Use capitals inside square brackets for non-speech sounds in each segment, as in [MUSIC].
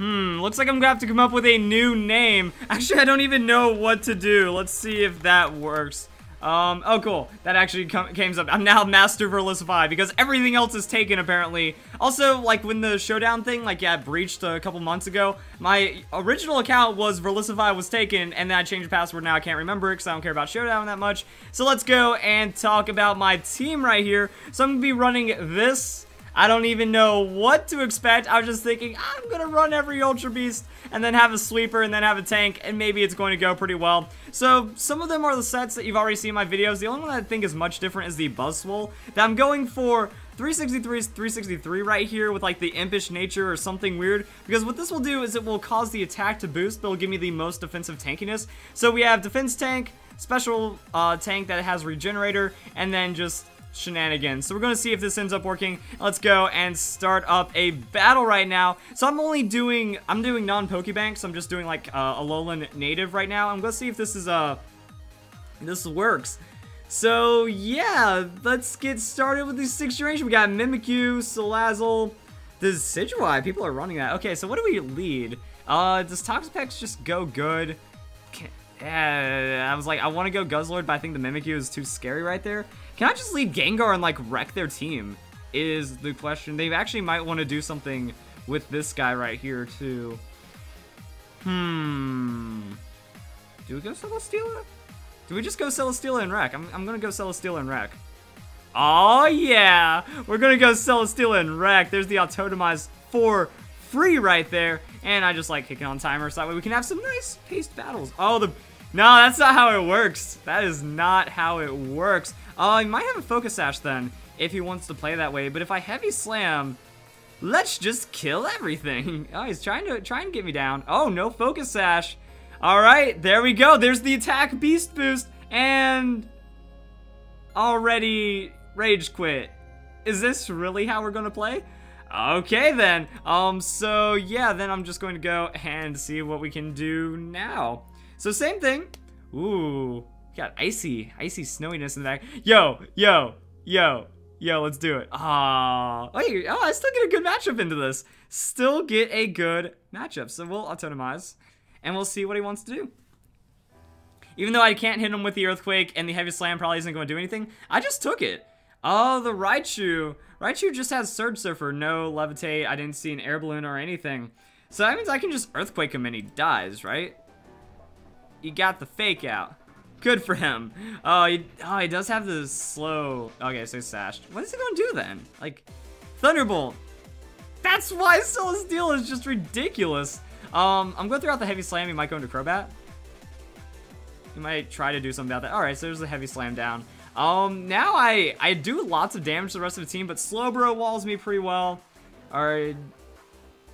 Hmm, looks like I'm gonna have to come up with a new name. Actually, I don't even know what to do. Let's see if that works. Um, oh cool, that actually came up. I'm now Master Verlisify because everything else is taken apparently. Also, like when the Showdown thing, like yeah, breached a couple months ago, my original account was Verlisify was taken and then I changed the password, now I can't remember it because I don't care about Showdown that much. So let's go and talk about my team right here. So I'm gonna be running this I don't even know what to expect. I was just thinking, I'm going to run every Ultra Beast and then have a sweeper and then have a tank and maybe it's going to go pretty well. So some of them are the sets that you've already seen in my videos. The only one I think is much different is the Buzzwole that I'm going for 363 is 363 right here with like the impish nature or something weird because what this will do is it will cause the attack to boost but it'll give me the most defensive tankiness. So we have defense tank, special uh, tank that has regenerator, and then just shenanigans. So we're going to see if this ends up working. Let's go and start up a battle right now. So I'm only doing, I'm doing non-Pokebank, so I'm just doing like uh, Alolan native right now. I'm going to see if this is, uh, this works. So yeah, let's get started with these six generation. We got Mimikyu, Salazzle, Decidueye. People are running that. Okay, so what do we lead? Uh, does Toxapex just go good? Yeah, I was like, I want to go Guzzlord, but I think the Mimikyu is too scary right there. Can I just leave Gengar and like wreck their team? Is the question. They actually might want to do something with this guy right here too. Hmm. Do we go Celesteela? Do we just go Celesteela and wreck? I'm, I'm gonna go Celesteela and wreck. Oh yeah! We're gonna go Celesteela and wreck. There's the Autotomize for free right there. And I just like kicking on timer so that way we can have some nice paced battles. Oh, the... No, that's not how it works. That is not how it works. Oh, uh, he might have a Focus Sash then, if he wants to play that way. But if I Heavy Slam, let's just kill everything. [LAUGHS] Oh, he's trying to try and get me down. Oh, no Focus Sash. All right, there we go. There's the attack beast boost. And already rage quit. Is this really how we're going to play? Okay then. Um, so yeah, then I'm just going to go and see what we can do now. So same thing. Ooh, Got icy, icy snowiness in the back. Yo, yo, yo, yo, let's do it. Ah, oh, oh, I still get a good matchup into this. Still get a good matchup. So we'll autotomize, and we'll see what he wants to do. Even though I can't hit him with the Earthquake, and the Heavy Slam probably isn't going to do anything, I just took it. Oh, the Raichu. Raichu just has Surge Surfer, no Levitate. I didn't see an Air Balloon or anything. So that means I can just Earthquake him and he dies, right? You got the fake out. Good for him. Oh, he, oh, he does have the slow... Okay, so sashed. What is he gonna do then? Like, Thunderbolt. That's why Celesteela is just ridiculous. Um, I'm going to throw out the Heavy Slam. He might go into Crobat. He might try to do something about that. Alright, so there's the Heavy Slam down. Um, now I, I do lots of damage to the rest of the team, but Slowbro walls me pretty well. Alright,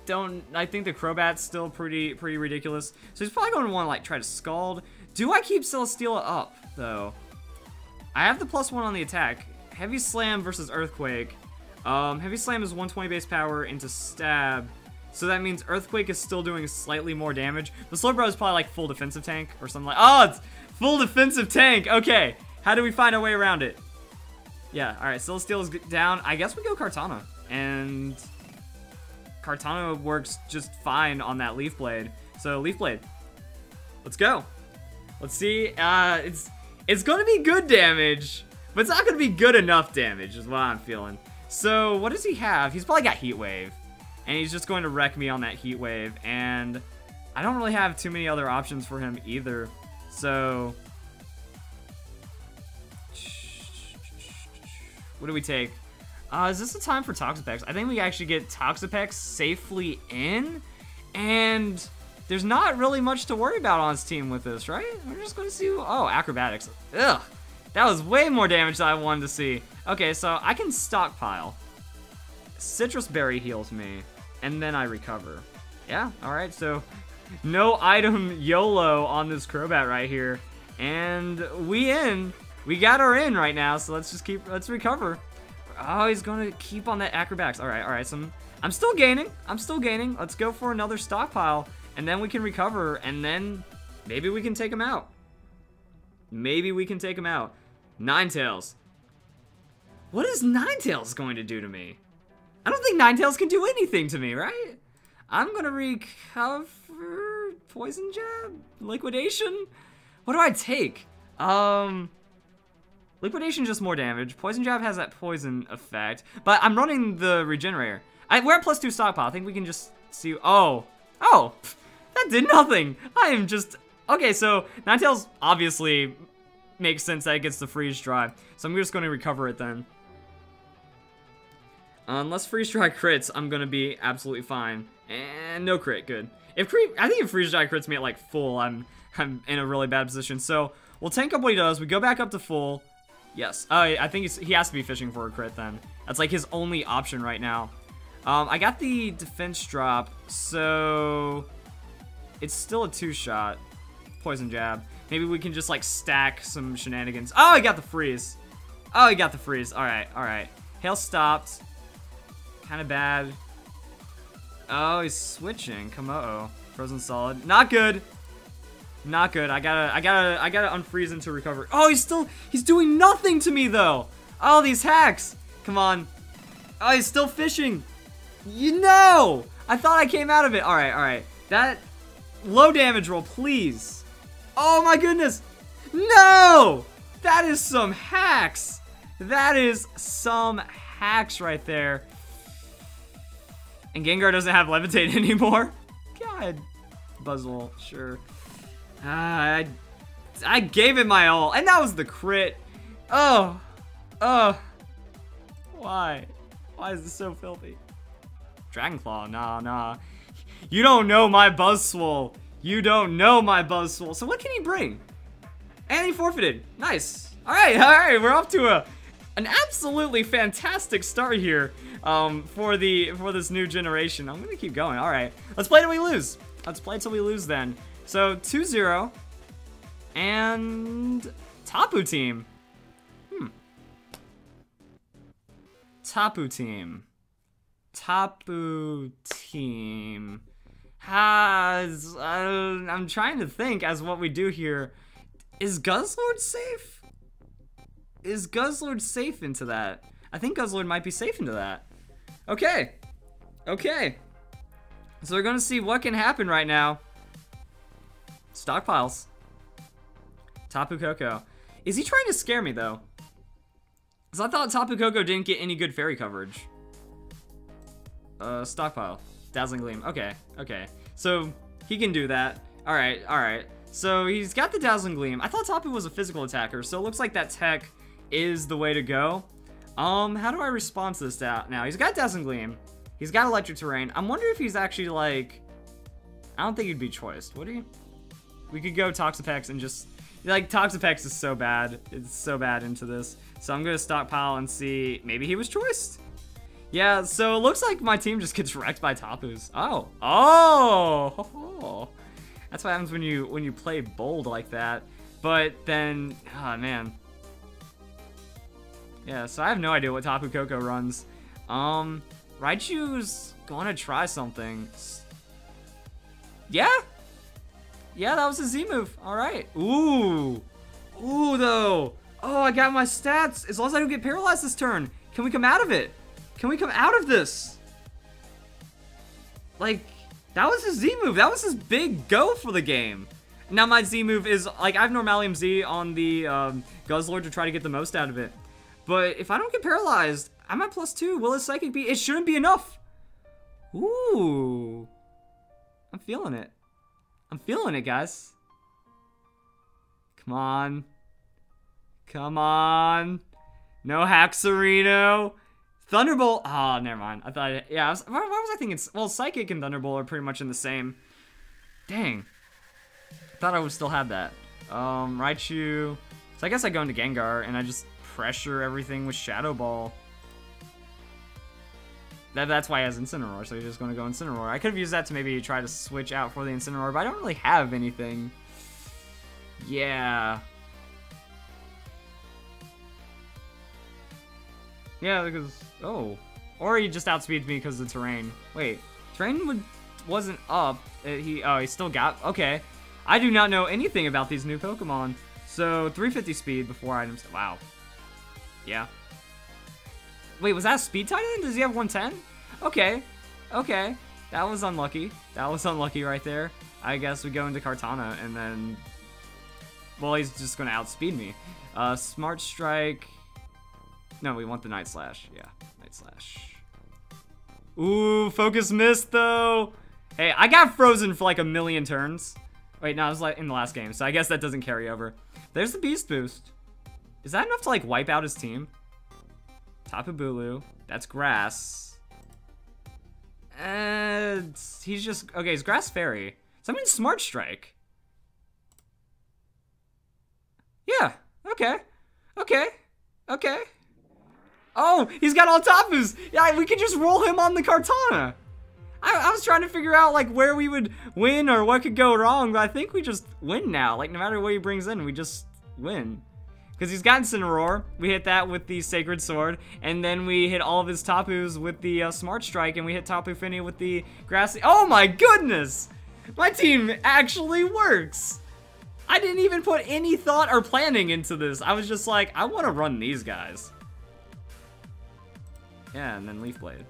don't, I think the Crobat's still pretty, pretty ridiculous. So he's probably going to want to, like, try to Scald. Do I keep Celesteela up, though? I have the plus one on the attack. Heavy Slam versus Earthquake. Um, Heavy Slam is 120 base power into Stab. So that means Earthquake is still doing slightly more damage. The Slowbro is probably like full defensive tank or something like- Oh, it's full defensive tank! Okay, how do we find our way around it? Yeah, alright, Celesteela is down. I guess we go Kartana. And Kartana works just fine on that Leaf Blade. So Leaf Blade, let's go. Let's see. Uh, it's it's going to be good damage, but it's not going to be good enough damage is what I'm feeling. So what does he have? He's probably got Heat Wave, and he's just going to wreck me on that Heat Wave, and I don't really have too many other options for him either. So what do we take? Uh, is this the time for Toxapex? I think we actually get Toxapex safely in, and there's not really much to worry about on his team with this, right? We're just going to see... Oh, acrobatics. Ugh. That was way more damage than I wanted to see. Okay, so I can stockpile. Sitrus Berry heals me, and then I recover. Yeah, alright, so [LAUGHS] no item YOLO on this Crobat right here. And we in. We got our in right now, so let's just keep, let's recover. Oh, he's going to keep on that acrobatics. Alright, alright, so I'm, I'm still gaining. I'm still gaining. Let's go for another stockpile and then we can recover, and then maybe we can take him out. Maybe we can take him out. Ninetales. What is Ninetales going to do to me? I don't think Ninetales can do anything to me, right? I'm gonna recover poison jab, liquidation. What do I take? Um, liquidation just more damage. Poison jab has that poison effect, but I'm running the regenerator. I, we're at plus two stockpile. I think we can just see. Oh, oh, that did nothing. I am just okay. So Ninetales obviously makes sense that it gets the freeze dry. So I'm just going to recover it then. Unless freeze dry crits, I'm gonna be absolutely fine. And no crit, good. If crit, I think if freeze dry crits me at like full, I'm I'm in a really bad position. So we'll tank up what he does. We go back up to full. Yes, uh, I think he has to be fishing for a crit then. That's like his only option right now. Um, I got the defense drop, so it's still a two-shot. Poison jab. Maybe we can just like stack some shenanigans. Oh, I got the freeze. Oh, he got the freeze. All right, all right. Hail stopped. Kind of bad. Oh, he's switching. Come oh. Frozen solid. Not good. Not good. I gotta, I gotta, I gotta unfreeze him to recover. Oh, he's still, he's doing nothing to me though. Oh, these hacks. Come on. Oh, he's still fishing. You know. I thought I came out of it. All right, all right. That low damage roll, please. Oh my goodness. No. That is some hacks. That is some hacks right there. And Gengar doesn't have Levitate [LAUGHS] anymore? God. Buzzwole, sure. Uh, I, I gave it my all, and that was the crit. Oh. Oh. Why? Why is this so filthy? Dragon Claw, nah, nah. You don't know my Buzzwole. You don't know my Buzzwole. So what can he bring? And he forfeited. Nice. All right, all right. We're off to a an absolutely fantastic start here um, for the for this new generation. I'm gonna keep going. All right, let's play till we lose. Let's play till we lose then. So 2-0 and Tapu team. Hmm. Tapu team. Tapu team has. Uh, I'm trying to think as what we do here. Is Guzzlord safe? Is Guzzlord safe into that? I think Guzzlord might be safe into that. Okay. Okay. So we're gonna see what can happen right now. Stockpiles. Tapu Koko. Is he trying to scare me though? Because I thought Tapu Koko didn't get any good fairy coverage. Uh, stockpile. Dazzling Gleam. Okay, okay. So he can do that. Alright, alright. So he's got the Dazzling Gleam. I thought Tapu was a physical attacker, so it looks like that tech is the way to go. Um, how do I respond to this now? He's got Dazzling Gleam. He's got Electric Terrain. I'm wondering if he's actually like... I don't think he'd be choiced, would he? We could go Toxapex and just... Like, Toxapex is so bad. It's so bad into this. So I'm gonna stockpile and see... Maybe he was choiced? Yeah, so it looks like my team just gets wrecked by Tapus. Oh. Oh! [LAUGHS] That's what happens when you when you play bold like that. But then, oh man. Yeah, so I have no idea what Tapu Koko runs. Um, Raichu's gonna try something. Yeah? Yeah, that was a Z move. Alright. Ooh. Ooh, though. Oh, I got my stats. As long as I don't get paralyzed this turn. Can we come out of it? Can we come out of this? Like, that was his Z move. That was his big go for the game. Now my Z move is, like, I have Normalium Z on the um, Guzzlord to try to get the most out of it. But if I don't get paralyzed, I'm at plus two. Will his Psychic be? It shouldn't be enough. Ooh. I'm feeling it. I'm feeling it, guys. Come on. Come on. No Haxorino. Thunderbolt. Oh, never mind. I thought, yeah, I was, why, why was I thinking? It's well, Psychic and Thunderbolt are pretty much in the same. Dang. Thought I would still have that. Um, Raichu. So I guess I go into Gengar and I just pressure everything with Shadow Ball. That, that's why he has Incineroar, so he's just going to go Incineroar. I could have used that to maybe try to switch out for the Incineroar, but I don't really have anything. Yeah. Yeah, because... Oh. Or he just outspeeds me because of the terrain. Wait. Terrain would, wasn't up. Uh, he Oh, he still got... Okay. I do not know anything about these new Pokemon. So, 350 speed before items... Wow. Yeah. Wait, was that Speed Titan? Does he have 110? Okay. Okay. that was unlucky. That was [LAUGHS] unlucky right there. I guess we go into Kartana and then... Well, he's just going to outspeed me. Uh, Smart Strike... No, we want the Night Slash. Yeah, Night Slash. Ooh, focus missed though. Hey, I got frozen for like a million turns. Wait, no, I was like in the last game, so I guess that doesn't carry over. There's the Beast Boost. Is that enough to like wipe out his team? Tapu Bulu. That's grass. And he's just okay. He's grass fairy. So I mean smart strike. Yeah. Okay. Okay. Okay. Oh, he's got all Tapus. Yeah, we could just roll him on the Kartana. I, I, was trying to figure out like where we would win or what could go wrong, but I think we just win now. Like no matter what he brings in, we just win. Because he's got Incineroar, we hit that with the Sacred Sword, and then we hit all of his Tapus with the uh, Smart Strike, and we hit Tapu Fini with the Grassy- Oh my goodness! My team actually works! I didn't even put any thought or planning into this. I was just like, I want to run these guys. Yeah, and then Leaf Blade.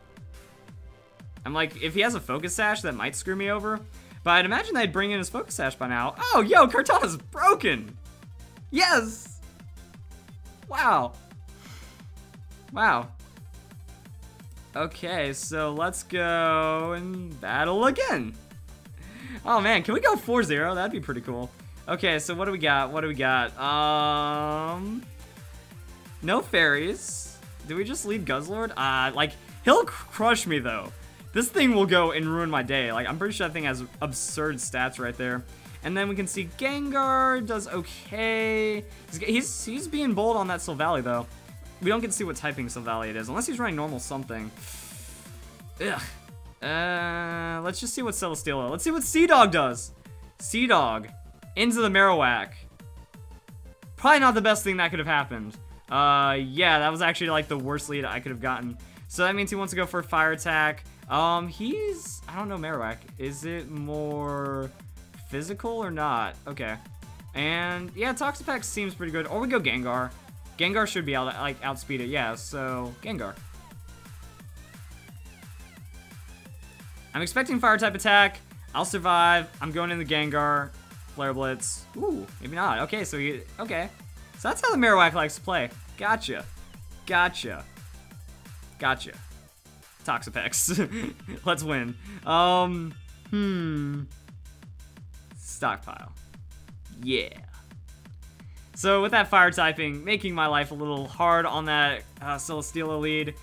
I'm like, if he has a Focus Sash, that might screw me over. But I'd imagine they'd bring in his Focus Sash by now. Oh, yo, Kartana's broken! Yes! Wow. Wow. Okay, so let's go and battle again. Oh man, can we go 4-0? That'd be pretty cool. Okay, so what do we got? What do we got? Um, no fairies. Do we just lead Guzzlord? Uh, like, he'll crush me though. This thing will go and ruin my day. Like, I'm pretty sure that thing has absurd stats right there. And then we can see Gengar does okay. He's, he's, he's being bold on that Silvally, though. We don't get to see what typing Silvally it is, unless he's running normal something. Ugh. Uh, let's just see what Celesteela. Let's see what Sea Dog does. Sea Dog into the Marowak. Probably not the best thing that could have happened. Uh, yeah, that was actually like the worst lead I could have gotten. So that means he wants to go for a fire attack. Um, he's, I don't know Marowak. Is it more physical or not? Okay. And yeah, Toxapex seems pretty good. Or we go Gengar. Gengar should be able to like outspeed it. Yeah, so Gengar. I'm expecting fire type attack. I'll survive. I'm going in the Gengar. Flare Blitz. Ooh, maybe not. Okay, so you, okay. So that's how the Marowak likes to play. Gotcha. Gotcha. Gotcha. Toxapex. [LAUGHS] Let's win. Um, hmm. Stockpile. Yeah. So with that fire typing, making my life a little hard on that uh, Celesteela lead.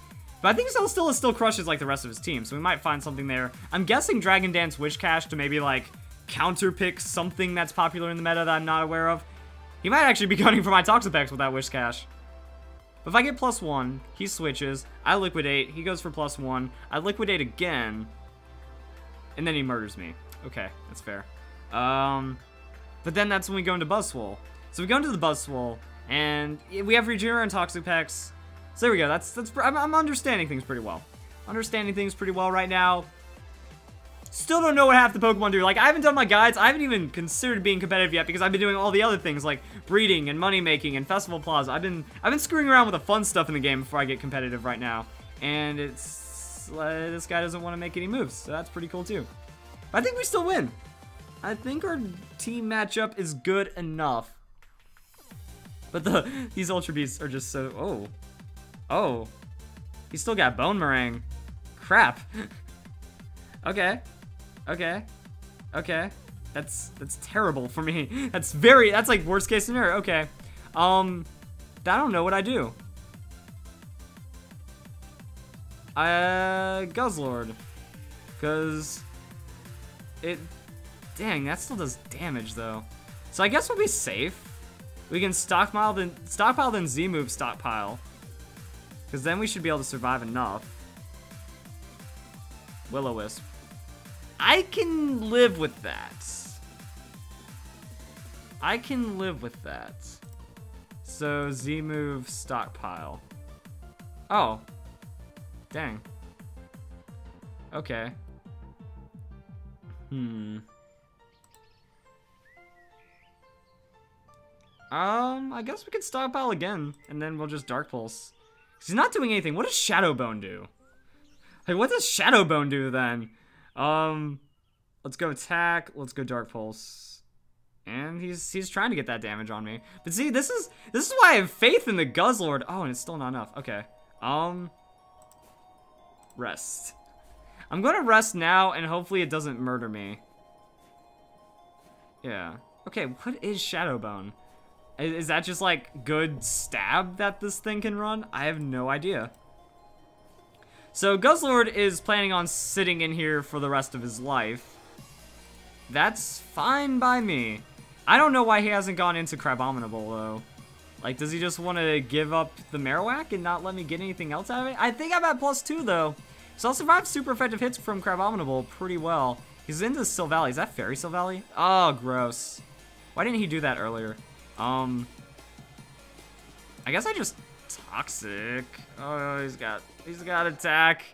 But I think Celesteela still crushes like the rest of his team, so we might find something there. I'm guessing Dragon Dance Whiscash to maybe like counterpick something that's popular in the meta that I'm not aware of. He might actually be [LAUGHS] gunning for my Toxapex with that Whiscash. But if I get plus one, he switches, I liquidate, he goes for plus one, I liquidate again, and then he murders me. Okay, that's fair. Um, but then that's when we go into Buzzwole. So we go into the Buzzwole, and we have Regenera and Toxapex. So there we go, that's, that's, I'm, I'm understanding things pretty well. Understanding things pretty well right now. Still don't know what half the Pokemon do. Like, I haven't done my guides. I haven't even considered being competitive yet because I've been doing all the other things like breeding and money making and festival plaza. I've been I've been screwing around with the fun stuff in the game before I get competitive right now. And it's uh, this guy doesn't want to make any moves, so that's pretty cool too. But I think we still win. I think our team matchup is good enough. But the [LAUGHS] these Ultra Beasts are just so oh. Oh. He's still got Bonemerang. Crap. [LAUGHS] okay. Okay. Okay. That's that's terrible for me. [LAUGHS] That's very that's like worst case scenario. Okay. Um I don't know what I do. Uh Guzzlord. Cause it dang, that still does damage though. So I guess we'll be safe. We can stockpile then stockpile then Z move stockpile. Cause then we should be able to survive enough. Will-O-Wisp. I can live with that. I can live with that. So Z move stockpile. Oh. Dang. Okay. Hmm. Um, I guess we can stockpile again, and then we'll just Dark Pulse. He's not doing anything. What does Shadow Bone do? Like, what does Shadow Bone do then? Um, let's go attack. Let's go Dark Pulse. And he's he's trying to get that damage on me. But see, this is this is why I have faith in the Guzzlord. Oh, and it's still not enough. Okay. Um, rest. I'm gonna rest now, and hopefully it doesn't murder me. Yeah. Okay, what is Shadowbone? Is that just like good stab that this thing can run? I have no idea. So Guzzlord is planning on sitting in here for the rest of his life. That's fine by me. I don't know why he hasn't gone into Crabominable though. Like, does he just want to give up the Marowak and not let me get anything else out of it? I think I'm at plus two though. So I'll survive super effective hits from Crabominable pretty well. He's into Silvally. Is that Fairy Silvally? Oh, gross. Why didn't he do that earlier? Um, I guess I just toxic. Oh, he's got he's got attack.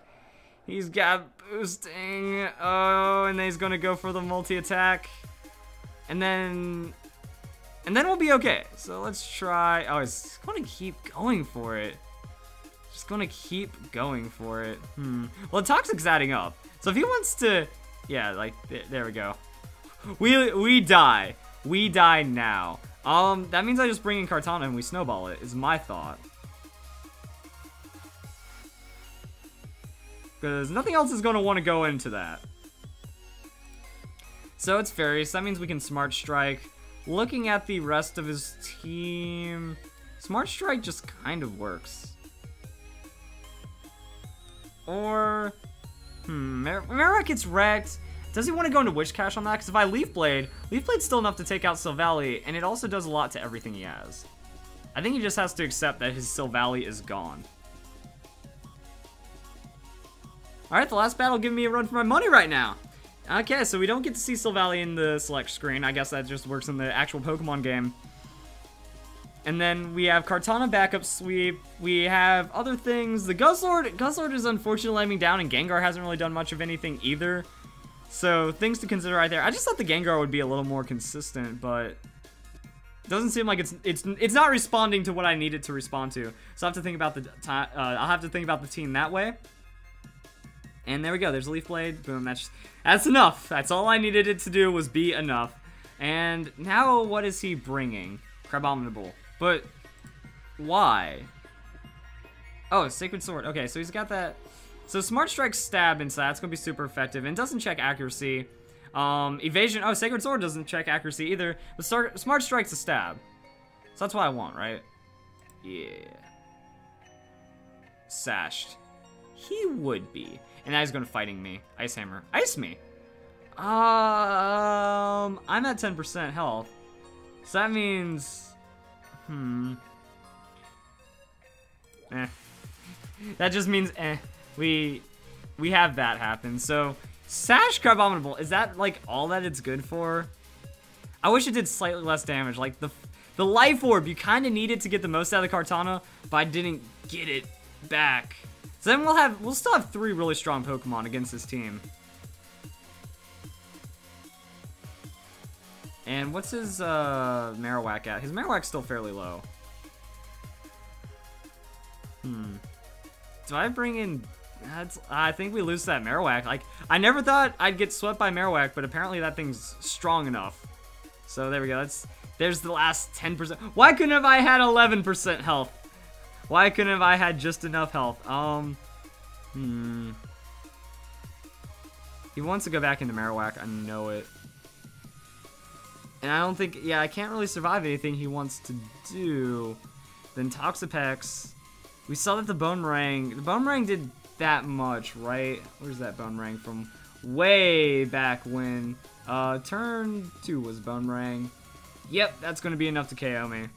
He's got boosting. Oh, and then he's gonna go for the multi attack, and then and then we'll be okay. So let's try. Oh, he's gonna keep going for it. Just gonna keep going for it. Hmm. Well, toxic's adding up. So if he wants to, yeah, like th there we go. We we die. We die now. Um, that means I just bring in Kartana and we snowball it, is my thought. Because nothing else is going to want to go into that. So it's Fairies. That means we can Smart Strike. Looking at the rest of his team, Smart Strike just kind of works. Or, hmm, Marowak gets wrecked. Does he want to go into Whiscash on that? Because if I Leaf Blade, Leaf Blade's still enough to take out Silvally, and it also does a lot to everything he has. I think he just has to accept that his Silvally is gone. Alright, the last battle giving me a run for my money right now. Okay, so we don't get to see Silvally in the select screen. I guess that just works in the actual Pokemon game. And then we have Kartana backup sweep. We have other things. The Guzzlord, Guzzlord is unfortunately me down, and Gengar hasn't really done much of anything either. So things to consider right there. I just thought the Gengar would be a little more consistent, but doesn't seem like it's it's it's not responding to what I need it to respond to. So I have to think about the. Uh, I'll have to think about the team that way. And there we go. There's a Leaf Blade. Boom. That's that's enough. That's all I needed it to do was be enough. And now what is he bringing? Crabominable. But why? Oh, Sacred Sword. Okay, so he's got that so Smart Strike Stab inside, that's gonna be super effective, and doesn't check accuracy. Um, evasion, oh, Sacred Sword doesn't check accuracy either, but Smart Strike's a stab. So that's what I want, right? Yeah. Sashed. He would be. And now he's gonna fighting me. Ice Hammer. Ice me! Um, I'm at 10% health. So that means, hmm. Eh. That just means eh we we have that happen. So Sash Crabominable, is that like all that it's good for? I wish it did slightly less damage. Like the the Life Orb, you kind of needed to get the most out of the Kartana, but I didn't get it back. So then we'll have we'll still have three really strong Pokemon against this team. And what's his uh, Marowak at? His Marowak's still fairly low. Hmm. Do I bring in that's, I think we lose that Marowak. Like, I never thought I'd get swept by Marowak, but apparently that thing's strong enough. So there we go. That's there's the last 10%. Why couldn't have I had 11% health? Why couldn't have I had just enough health? Um, hmm. He wants to go back into Marowak. I know it. And I don't think, yeah, I can't really survive anything he wants to do. Then Toxapex. We saw that the Bonemerang, the Bonemerang did that much, right? Where's that Bonemerang from? Way back when. Uh, turn 2 was Bonemerang. Yep, that's gonna be enough to KO me.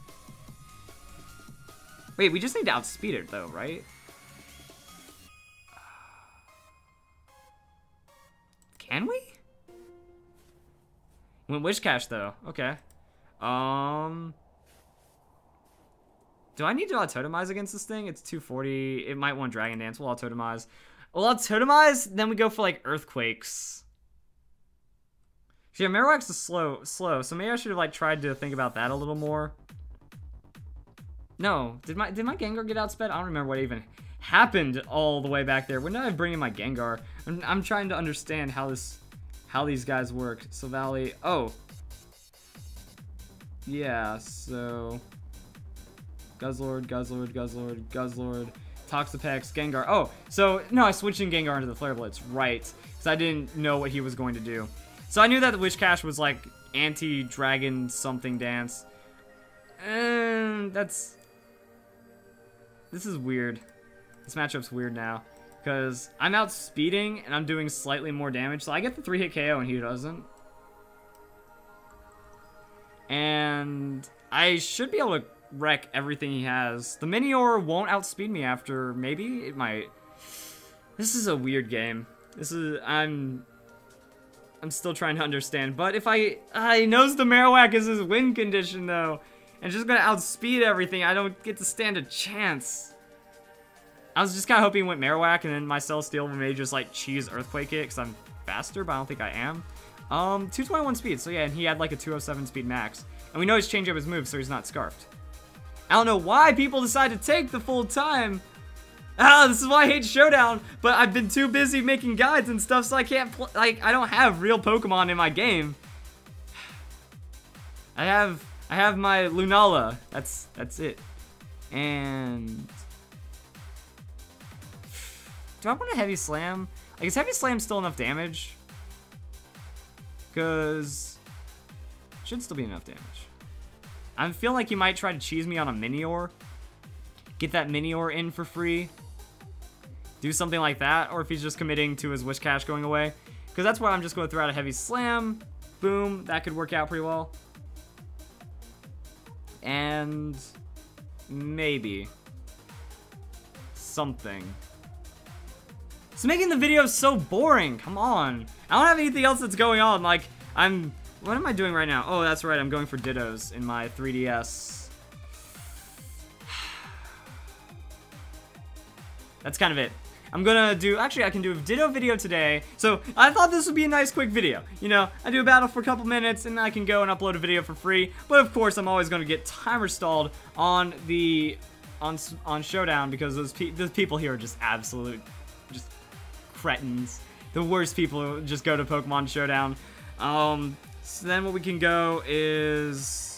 Wait, we just need to outspeed it though, right? Can we? Went Whiscash though. Okay. Um do I need to autotomize against this thing? It's 240. It might want Dragon Dance. We'll autotomize. We'll autotomize, then we go for like Earthquakes. Yeah, Marowak's is slow, slow, so maybe I should have like tried to think about that a little more. No, did my did my Gengar get outsped? I don't remember what even happened all the way back there? When did I bring in my Gengar? I'm, I'm trying to understand how this, how these guys work. Silvally, oh. Yeah, so... Guzzlord, Guzzlord, Guzzlord, Guzzlord, Toxapex, Gengar. Oh, so, no, I switched in Gengar into the Flare Blitz, right. Because I didn't know what he was going to do. So I knew that the Whiscash was like anti-dragon something dance. And that's... This is weird. This matchup's weird now. Because I'm outspeeding and I'm doing slightly more damage. So I get the 3-hit KO and he doesn't. And I should be able to wreck everything he has. The Minior won't outspeed me after, maybe? It might. This is a weird game. This is, I'm, I'm still trying to understand. But if I, he knows the Marowak is his win condition though. And just gonna outspeed everything, I don't get to stand a chance. I was just kind of hoping he went Marowak and then my Celesteela may just like cheese Earthquake it because I'm faster, but I don't think I am. Um, 221 speed, so yeah, and he had like a 207 speed max. And we know he's changed up his moves, so he's not Scarfed. I don't know why people decide to take the full time. Ah, this is why I hate Showdown, but I've been too busy making guides and stuff, so I can't, play- like, I don't have real Pokemon in my game. [SIGHS] I have, I have my Lunala. That's, that's it. And... Do I want a Heavy Slam? Like, is Heavy Slam still enough damage? Because... Should still be enough damage. I feel like you might try to cheese me on a Minior. Get that Minior in for free. Do something like that. Or if he's just committing to his Whiscash going away. Because that's why I'm just going to throw out a Heavy Slam. Boom. That could work out pretty well. And... Maybe. Something. It's making the video so boring. Come on. I don't have anything else that's going on. Like, I'm what am I doing right now? Oh, that's right. I'm going for Dittos in my 3DS. [SIGHS] That's kind of it. I'm gonna do, actually I can do a Ditto video today. So I thought this would be a nice quick video. You know, I do a battle for a couple minutes and I can go and upload a video for free. But of course I'm always gonna get timer stalled on the, on, on Showdown because those, pe those people here are just absolute, just cretins. The worst people just go to Pokemon Showdown. Um, so then what we can go is...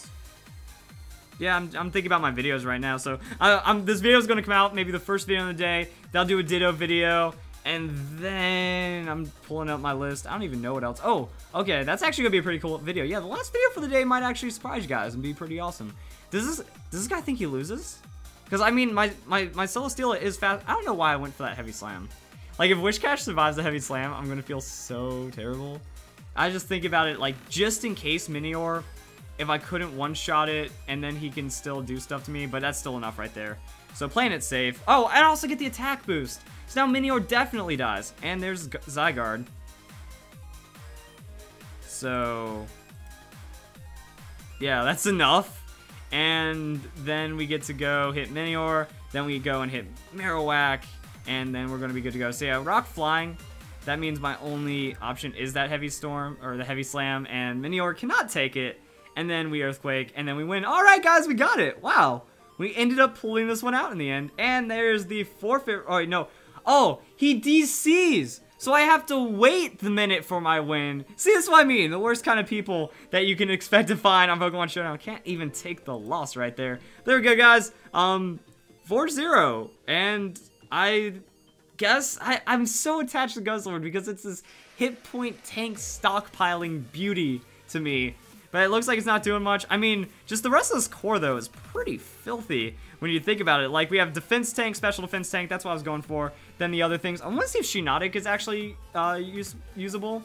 Yeah, I'm, I'm thinking about my videos right now. So I'm, this video is going to come out maybe the first video of the day. They'll do a Ditto video. And then I'm pulling up my list. I don't even know what else. Oh, okay. That's actually to be a pretty cool video. Yeah, the last video for the day might actually surprise you guys and be pretty awesome. Does this does this guy think he loses? Because, I mean, my, my, my Celesteela is fast. I don't know why I went for that Heavy Slam. Like, if Whiscash survives the Heavy Slam, I'm to feel so terrible. I just think about it like just in case Minior, if I couldn't one-shot it and then he can still do stuff to me, but that's still enough right there. So playing it safe. Oh, I also get the attack boost. So now Minior definitely dies. And there's Zygarde. So, yeah, that's enough. And then we get to go hit Minior. Then we go and hit Marowak. And then we're going to be good to go. So yeah, Rock Flying that means my only option is that Heavy Storm, or the Heavy Slam, and Minior cannot take it. And then we Earthquake, and then we win. Alright, guys, we got it. Wow. We ended up pulling this one out in the end. And there's the forfeit. Oh, no. Oh, he DCs. So I have to wait the minute for my win. See, that's what I mean. The worst kind of people that you can expect to find on Pokemon Showdown can't even take the loss right there. There we go, guys. Um, 4-0. And I guess I, I'm so attached to Guzzlord because it's this hit point tank stockpiling beauty to me. But it looks like it's not doing much. I mean, just the rest of this core, though, is pretty filthy when you think about it. Like, we have defense tank, special defense tank. That's what I was going for. Then the other things. I want to see if Shiinotic is actually uh, use, usable.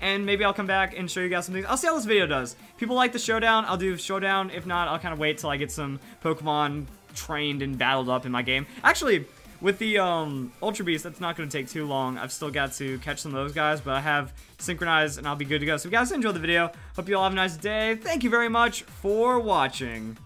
And maybe I'll come back and show you guys some things. I'll see how this video does. People like the Showdown. I'll do Showdown. If not, I'll kind of wait till I get some Pokemon trained and battled up in my game. Actually, with the um, Ultra Beast, that's not going to take too long. I've still got to catch some of those guys, but I have synchronized and I'll be good to go. So guys enjoyed the video, hope you all have a nice day. Thank you very much for watching.